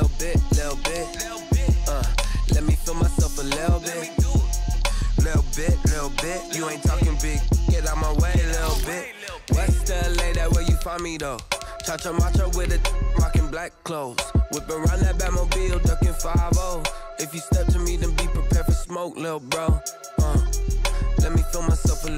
little bit, little bit. Uh, let me feel myself a little bit. Little bit, little bit. You ain't talking big. Get out my way, little bit. West LA, that where you find me though. Cha cha macha with a rockin' black clothes. Whip around that Batmobile, ducking 5 If you step to me, then be prepared for smoke, little bro. Uh, let me feel myself a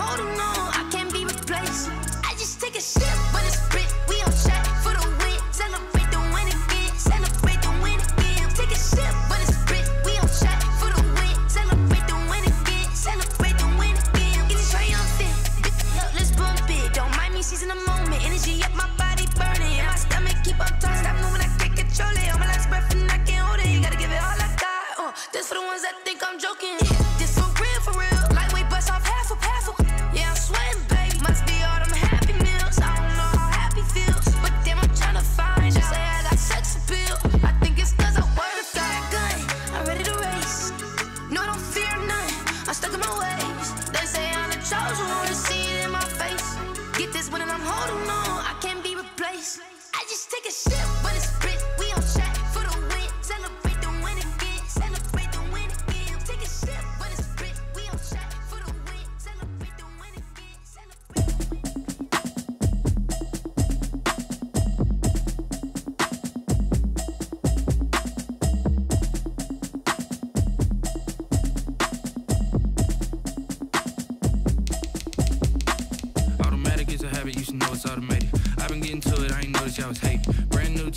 holding on. take a shit.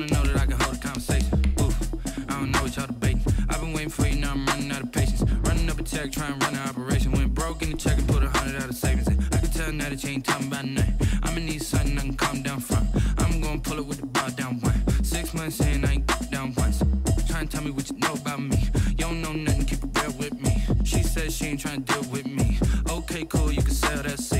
wanna know that I can hold a conversation. Oof, I don't know what y'all debating. I've been waiting for you, now I'm running out of patience. Running up a check, trying to run an operation. Went broke in the check and put a hundred out of savings. In. I can tell now that you ain't talking about nothing. I'ma need something I can calm down from. I'm gonna pull it with the bar down one. Six months in, I ain't down once. Trying to tell me what you know about me. You don't know nothing, keep it real with me. She said she ain't trying to deal with me. Okay, cool, you can sell that seat.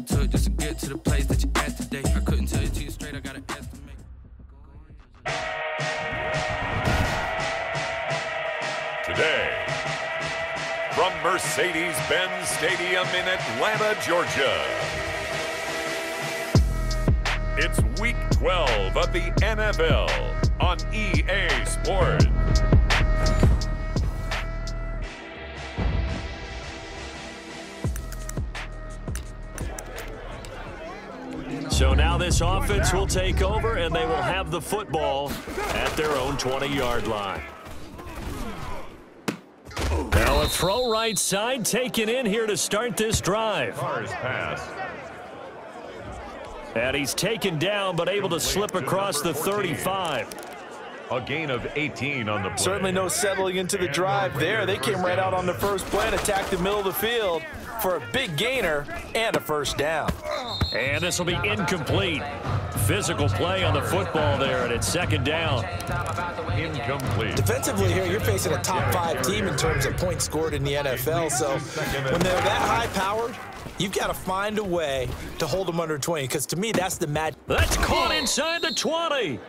You took just to get to the place that you at today. I couldn't tell you to you straight, I gotta estimate. Today, from Mercedes Benz Stadium in Atlanta, Georgia, it's week 12 of the NFL on EA Sports. This offense will take over, and they will have the football at their own 20-yard line. Now a throw right side taken in here to start this drive. Pass. And he's taken down, but able to slip across the 35. A gain of 18 on the play. Certainly no settling into the drive there. They came right out on the first play and attacked the middle of the field for a big gainer and a first down. And this will be incomplete. Physical play on the football there, and it's second down. Incomplete. Defensively here, you're facing a top five team in terms of points scored in the NFL. So when they're that high powered, you've got to find a way to hold them under 20 because to me, that's the magic. That's caught inside the 20.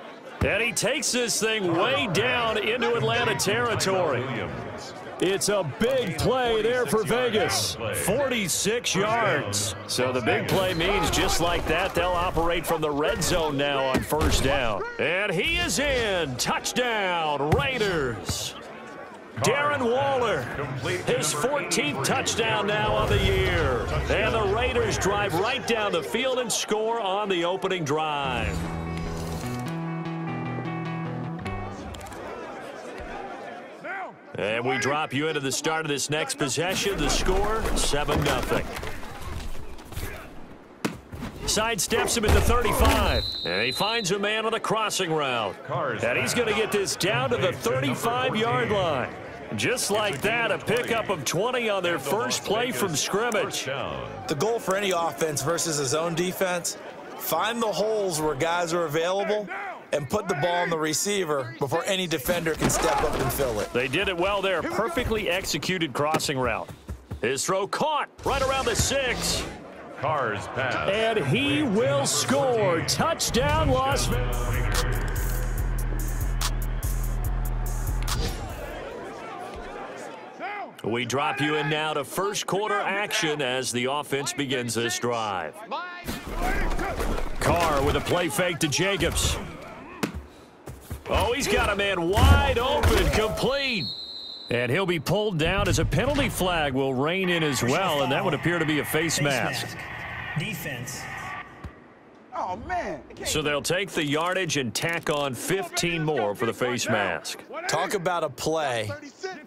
And he takes this thing way down into Atlanta territory. It's a big play there for Vegas. 46 yards. So the big play means just like that, they'll operate from the red zone now on first down. And he is in. Touchdown, Raiders. Darren Waller, his 14th touchdown now on the year. And the Raiders drive right down the field and score on the opening drive. And we drop you into the start of this next possession. The score, 7-0. Sidesteps him at the 35. And he finds a man on the crossing route. And he's going to get this down to the 35-yard line. Just like that, a pickup of 20 on their first play from scrimmage. The goal for any offense versus his own defense, find the holes where guys are available and put the ball on the receiver before any defender can step up and fill it. They did it well there. Perfectly executed crossing route. His throw caught right around the six. Carr's pass. And he will score. Touchdown, Las We drop you in now to first quarter action as the offense begins this drive. Carr with a play fake to Jacobs. Oh, he's got a man wide open, complete. And he'll be pulled down as a penalty flag will rain in as well, and that would appear to be a face mask. Defense. Oh, man. So they'll take the yardage and tack on 15 more for the face mask. Talk about a play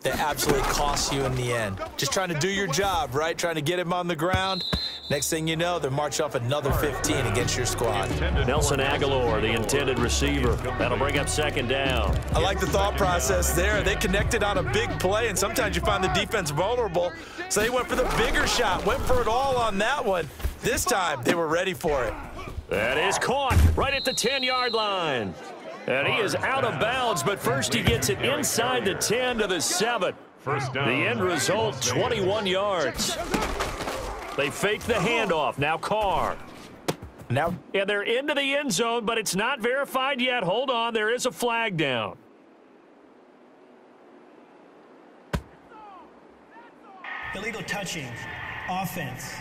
that absolutely costs you in the end. Just trying to do your job, right? Trying to get him on the ground. Next thing you know, they're march off another 15 against your squad. Nelson Agholor, the intended receiver. That'll bring up second down. I like the thought process there. They connected on a big play, and sometimes you find the defense vulnerable. So they went for the bigger shot, went for it all on that one. This time, they were ready for it. That is caught right at the 10-yard line. And he is out of bounds, but first he gets it inside the 10 to the 7. First down. The end result, 21 yards. They fake the handoff. Now Carr. Now, And they're into the end zone, but it's not verified yet. Hold on, there is a flag down. Illegal touching. Offense.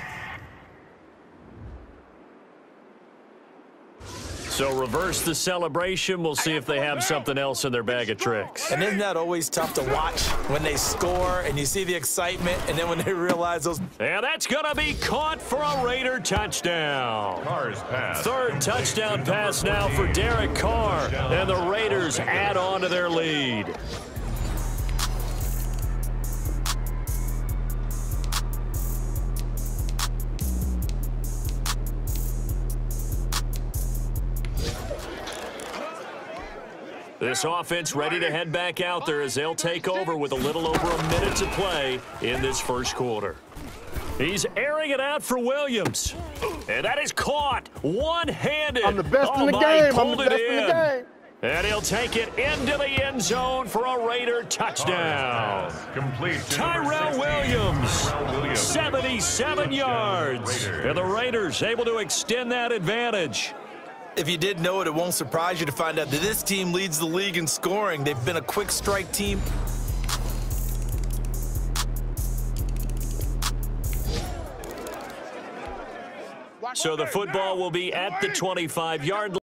So So reverse the celebration. We'll see if they have something else in their bag of tricks. And isn't that always tough to watch when they score and you see the excitement and then when they realize those. And that's going to be caught for a Raider touchdown. Carr's pass. Third touchdown pass now for Derek Carr. And the Raiders add on to their lead. This offense ready to head back out there as they'll take over with a little over a minute to play in this first quarter. He's airing it out for Williams. And that is caught one-handed. I'm the best oh in the oh, my, game. I'm the it best in the game. And he'll take it into the end zone for a Raider touchdown. Complete. to Tyrell Williams, Tyrell Williams. 77 yards. And the Raiders able to extend that advantage. If you did know it, it won't surprise you to find out that this team leads the league in scoring. They've been a quick strike team. So the football will be at the 25-yard line.